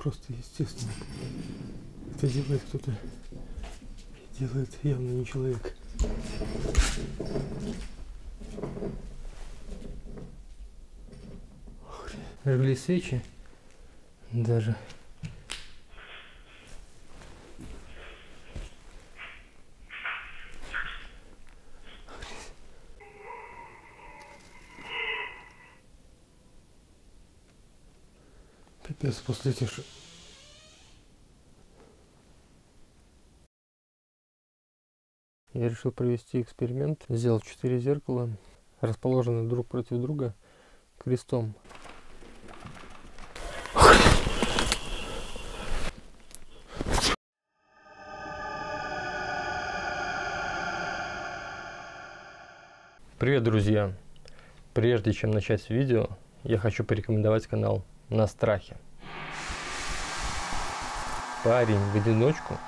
просто естественно. Это делает кто-то, делает явно не человек. Жгли свечи даже. Пипец, после ш- Я решил провести эксперимент. Сделал четыре зеркала, расположенные друг против друга крестом. Привет, друзья! Прежде чем начать видео, я хочу порекомендовать канал «На страхе». Парень в одиночку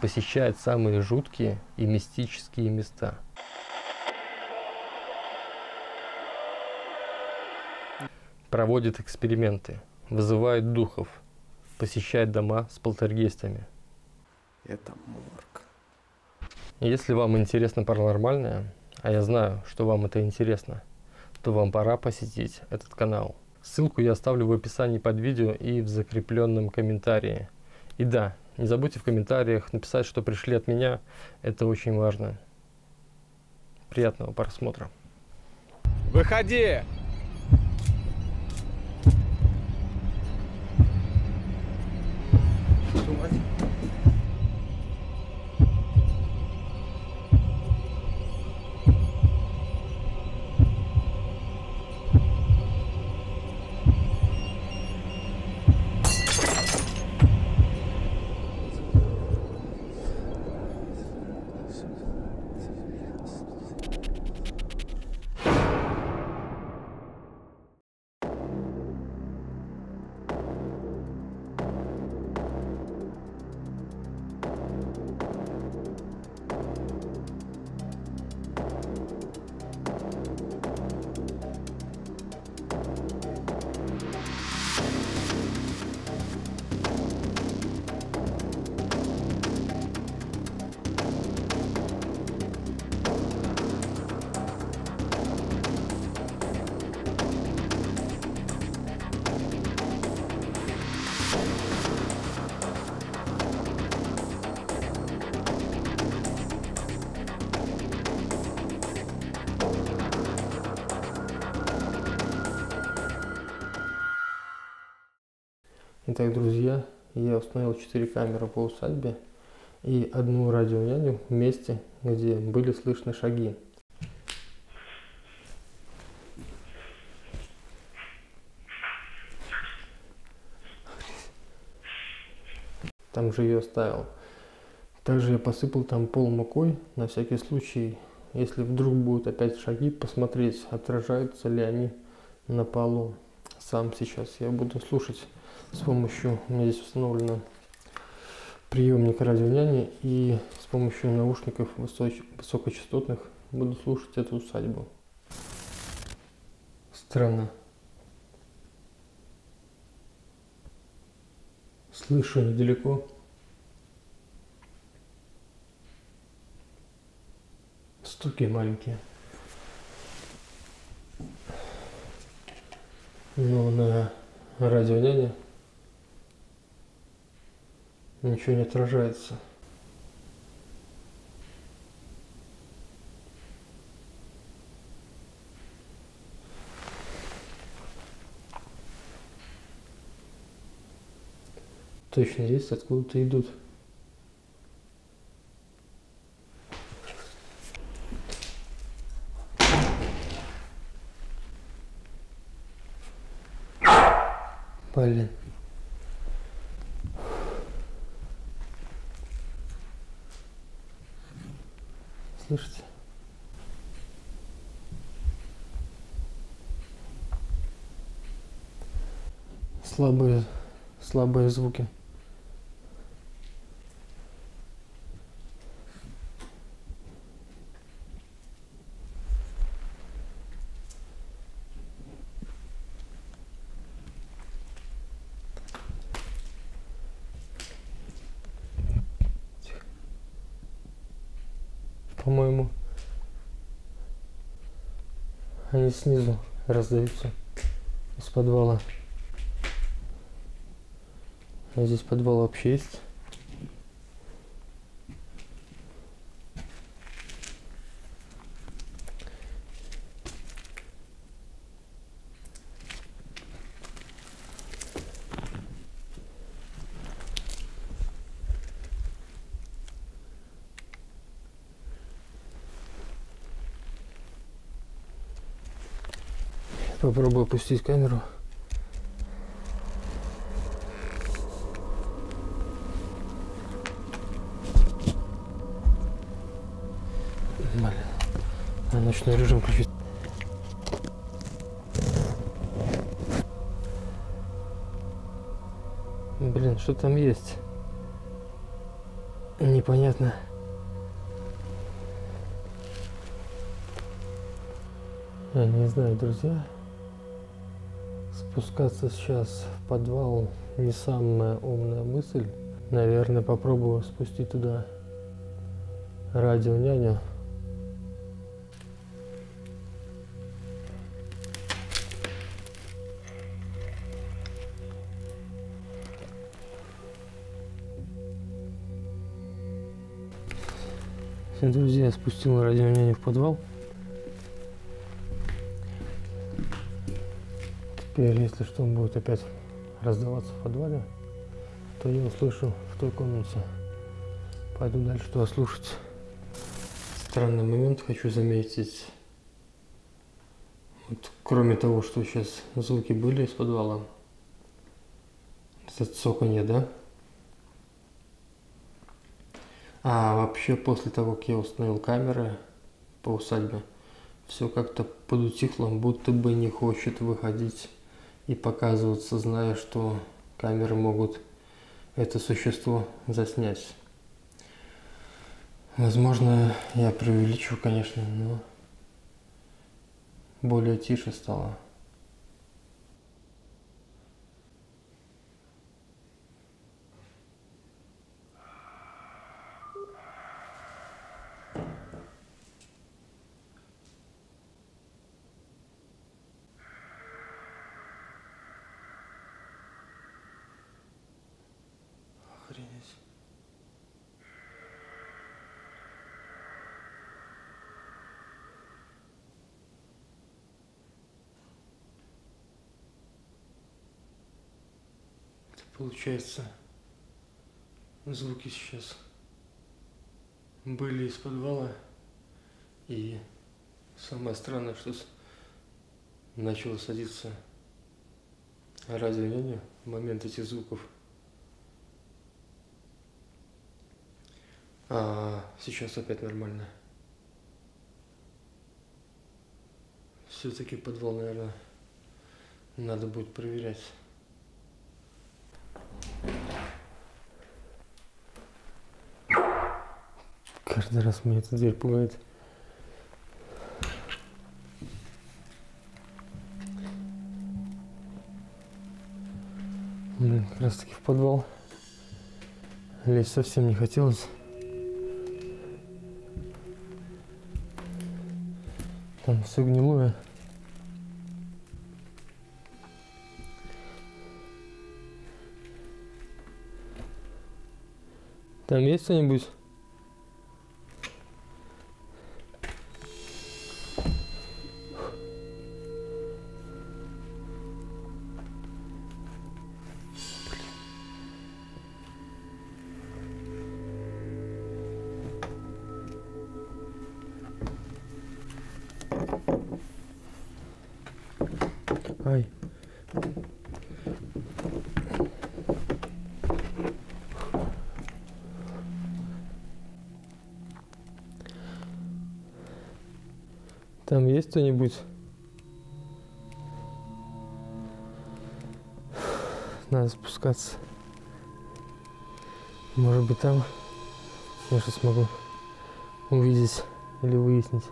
посещает самые жуткие и мистические места. Проводит эксперименты, вызывает духов, посещает дома с полтергейстами. Это морг. Если вам интересно паранормальное, а я знаю, что вам это интересно, то вам пора посетить этот канал. Ссылку я оставлю в описании под видео и в закрепленном комментарии. И да, не забудьте в комментариях написать, что пришли от меня, это очень важно. Приятного просмотра. Выходи! Итак, друзья, я установил 4 камеры по усадьбе и одну радионяню в месте, где были слышны шаги. Там же ее оставил. Также я посыпал там пол мукой, на всякий случай, если вдруг будут опять шаги, посмотреть, отражаются ли они на полу. Сам сейчас я буду слушать с помощью, у меня здесь установлено приемник радионяни и с помощью наушников высокочастотных буду слушать эту усадьбу. Странно. Слышу недалеко. Стуки маленькие. Но на радионяне ничего не отражается. Точно есть, откуда-то идут. слабые, слабые звуки. По-моему, они снизу раздаются из подвала. Здесь подвал вообще есть. Попробую опустить камеру. Блин. А ночной режим включить. Блин, что там есть? Непонятно. Я не знаю, друзья. Спускаться сейчас в подвал не самая умная мысль. Наверное, попробую спустить туда радио няню. Всем, друзья, спустил няню в подвал. Теперь, если что будет опять раздаваться в подвале, то я услышу в той комнате. Пойду дальше туда слушать. Странный момент хочу заметить. Вот, кроме того, что сейчас звуки были из подвала, этот цоканье, да? А вообще после того, как я установил камеры по усадьбе, все как-то подутихло, будто бы не хочет выходить и показываться, зная, что камеры могут это существо заснять. Возможно, я преувеличу, конечно, но более тише стало. Охренеть. Это получается звуки сейчас были из подвала и самое странное, что начало садиться радио в момент этих звуков. А сейчас опять нормально. Все-таки подвал, наверное, надо будет проверять. Каждый раз меня эта дверь пугает. Блин, как раз таки в подвал. Лезть совсем не хотелось. Там все гнилое. Там есть кто-нибудь? Ай. Там есть кто-нибудь? Надо спускаться. Может быть там я что смогу увидеть или выяснить.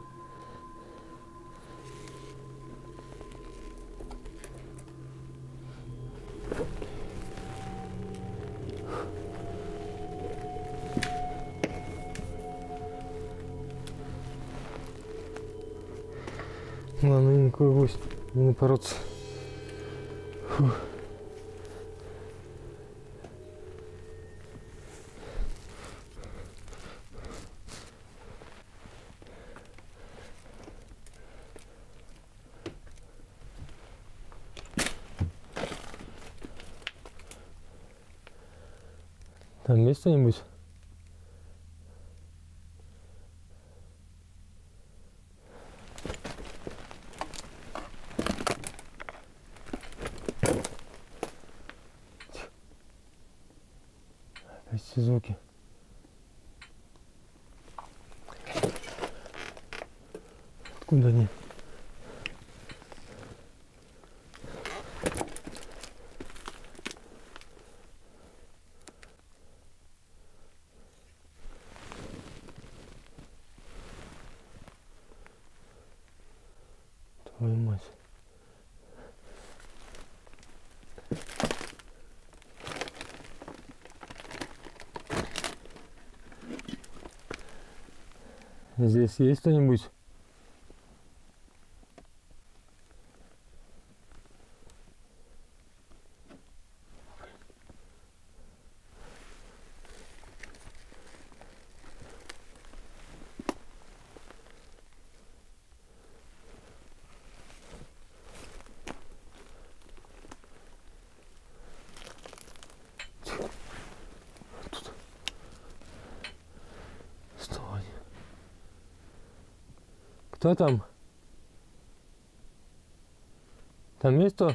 Не напороться. Фу. Там есть кто-нибудь? Опять эти звуки. Откуда они? Твою мать. Здесь есть кто-нибудь? Тут. Стой. Кто там? Там есть кто?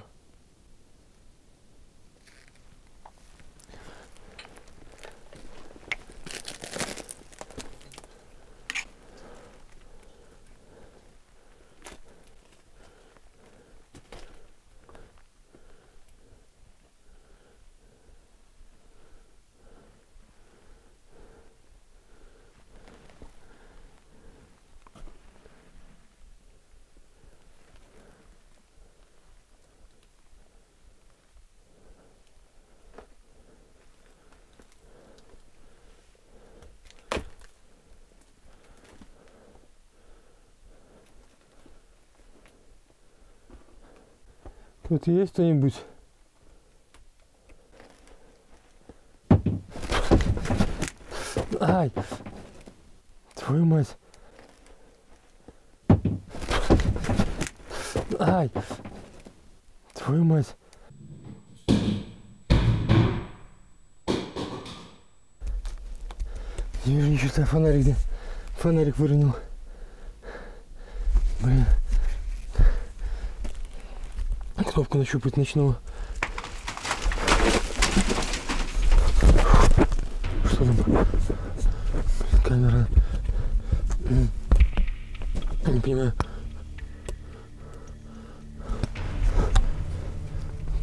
Тут есть кто-нибудь? Ай! Твою мать! Ай! Твою мать! Не вижу ничего, фонарик где? Фонарик выронил. Блин. Кнопку нащупать ночного. Что там? Камера. Не понимаю.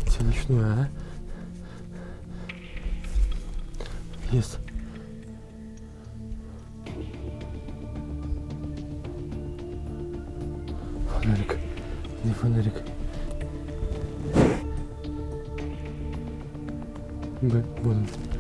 Где ночное, а? Есть. Фонарик. Где фонарик? Б, вон. он. Что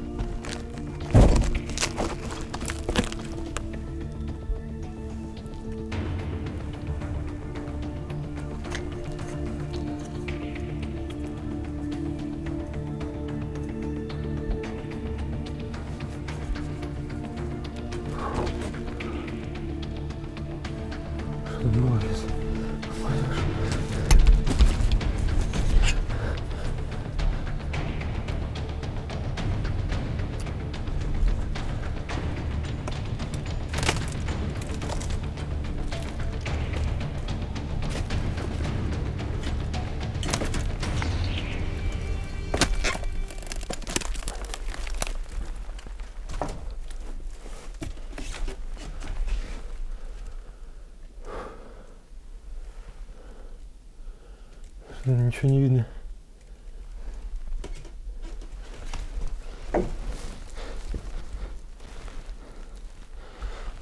Ничего не видно.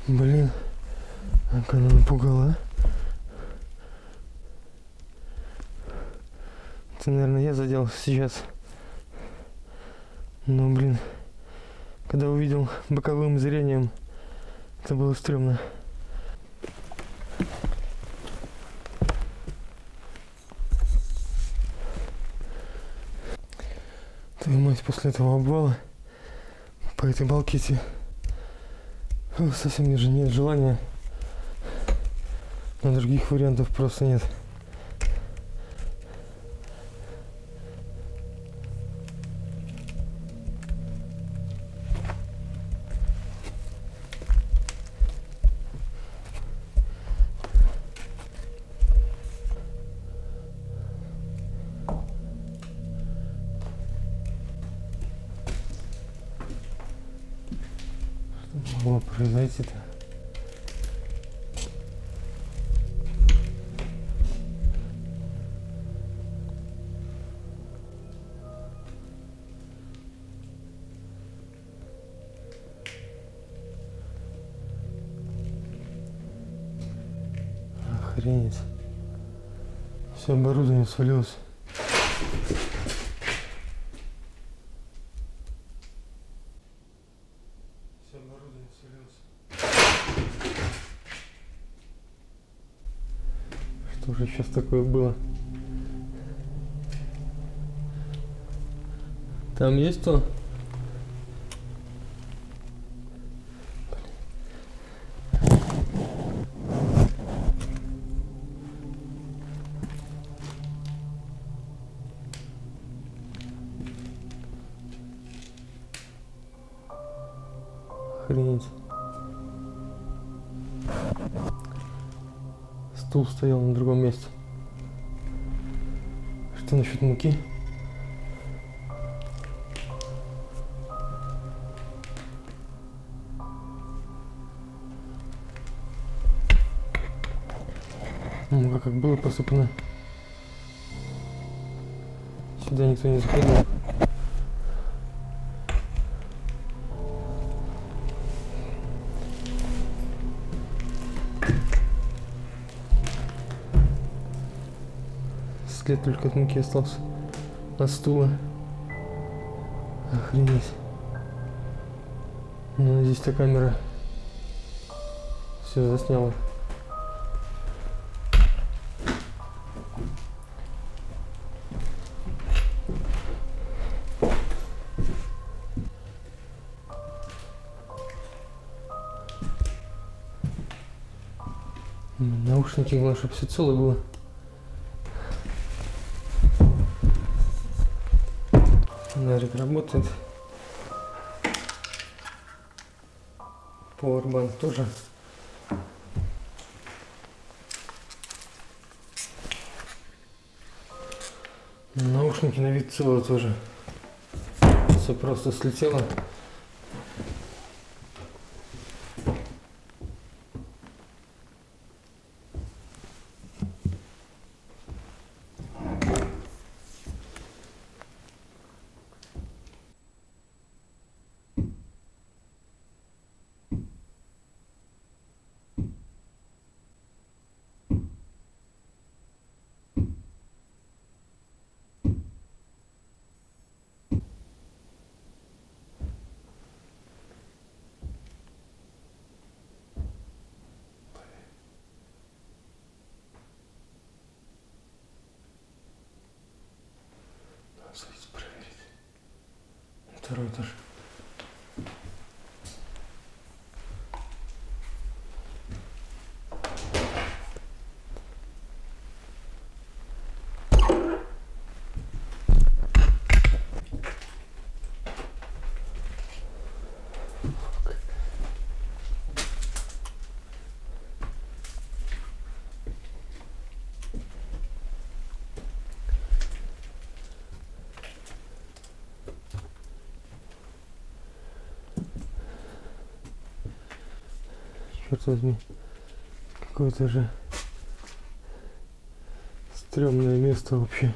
Блин, как она напугала? Это, наверное, я задел сейчас. Но, блин, когда увидел боковым зрением, это было стрёмно. После этого обвала по этой балкете. Совсем даже нет желания. Но других вариантов просто нет. Оборудование свалилось. Все оборудование свалилось. Что же сейчас такое было? Там есть кто? Мука как было посыпано. Сюда никто не заходил. След только от муки остался. От стула. Охренеть. Ну, здесь-то камера все засняла. Наушники, главное, чтобы все целое было. Нарик работает. Powerbank тоже. Наушники на вид целые тоже. Все просто слетело. Второй этаж. Черт возьми. Какое-то же стрёмное место вообще.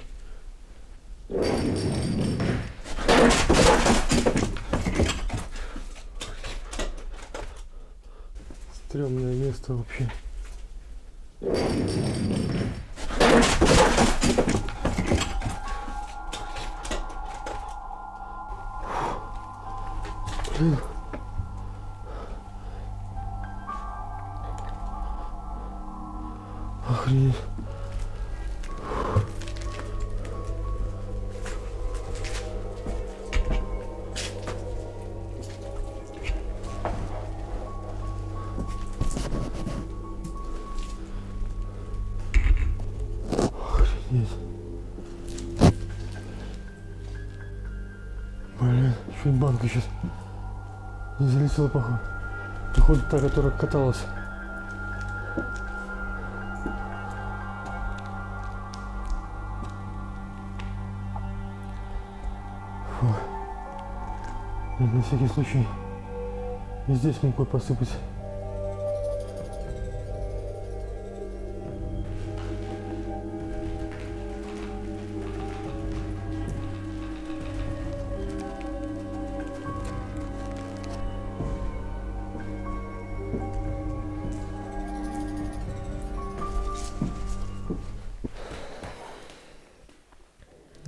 Стрёмное место вообще. Блин. Банка сейчас не залетела, походу. Походу та, которая каталась. Фу. На всякий случай и здесь мукой посыпать.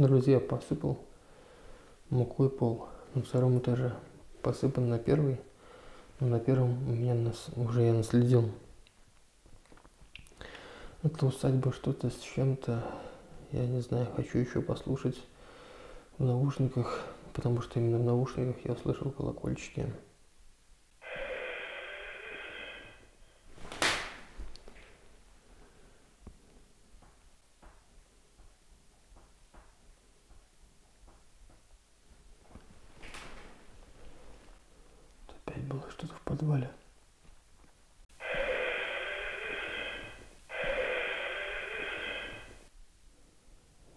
Друзья, посыпал мукой пол на втором этаже. Посыпан на первый, но на первом у меня нас, уже я наследил. Это усадьба что-то с чем-то, я не знаю, хочу еще послушать в наушниках, потому что именно в наушниках я услышал колокольчики. Опять было что-то в подвале.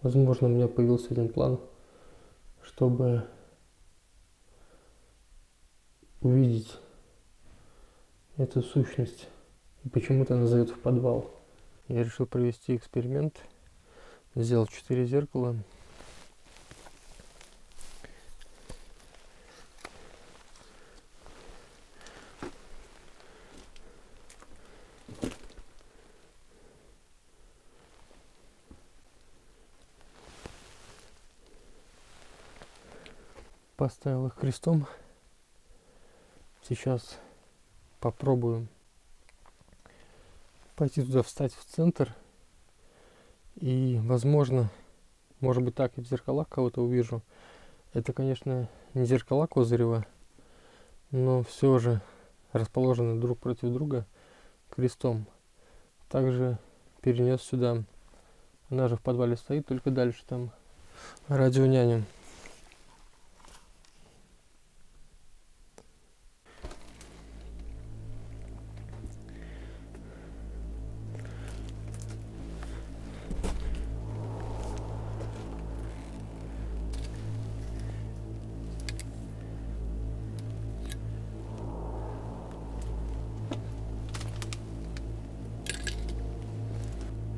Возможно, у меня появился один план, чтобы увидеть эту сущность. И почему-то она зовет в подвал. Я решил провести эксперимент. Сделал четыре зеркала. Поставил их крестом. Сейчас попробую пойти туда встать в центр. И, возможно, может быть так и в зеркалах кого-то увижу. Это, конечно, не зеркала Козырева, но все же расположены друг против друга крестом. Также перенес сюда, она же в подвале стоит, только дальше там радио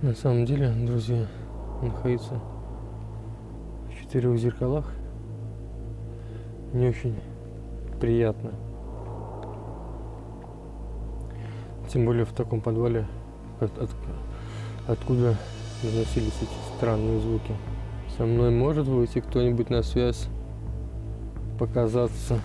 На самом деле, друзья, находиться в четырех зеркалах не очень приятно. Тем более в таком подвале, от- от- откуда доносились эти странные звуки. Со мной может выйти кто-нибудь на связь, показаться.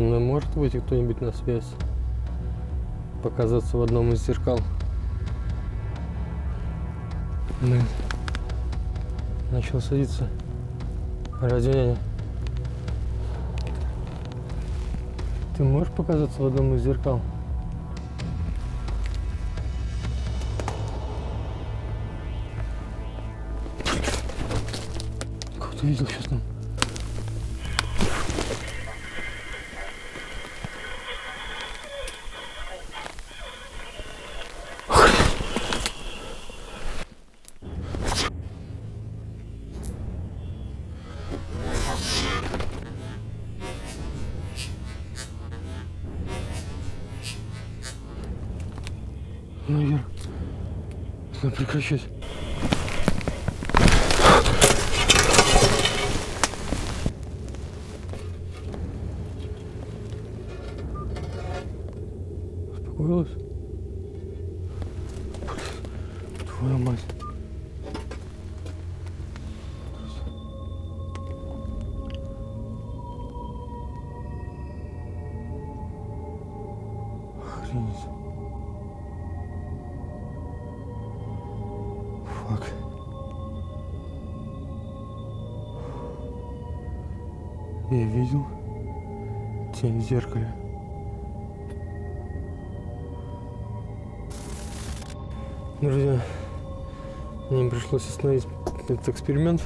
Со мной может выйти кто-нибудь на связь? Показаться в одном из зеркал? Блин. Начал садиться. Радио няня. Ты можешь показаться в одном из зеркал? Кого ты видел сейчас там? Ир, надо прекращать. Тень в зеркале. Друзья, мне пришлось остановить этот эксперимент,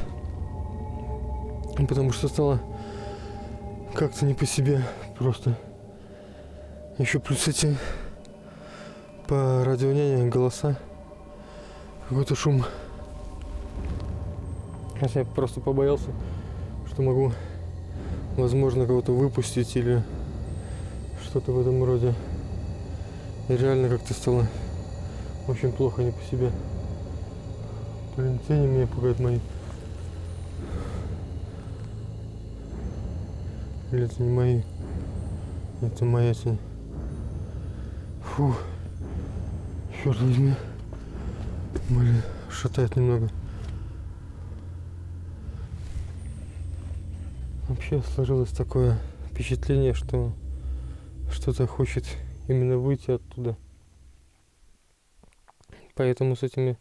потому что стало как-то не по себе просто. Еще плюс эти по радионяне голоса, какой-то шум. Хотя я просто побоялся, что могу, возможно, кого-то выпустить или что-то в этом роде. И реально как-то стало очень плохо не по себе. Блин, тени меня пугают мои. Или это не мои? Это моя тень. Фу. Черт возьми. Блин, шатает немного. Вообще сложилось такое впечатление, что что-то хочет именно выйти оттуда. Поэтому с этими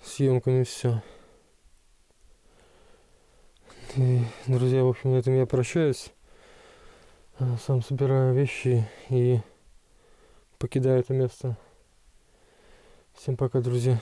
съемками все. И, друзья, в общем, на этом я прощаюсь. А, сам собираю вещи и покидаю это место. Всем пока, друзья.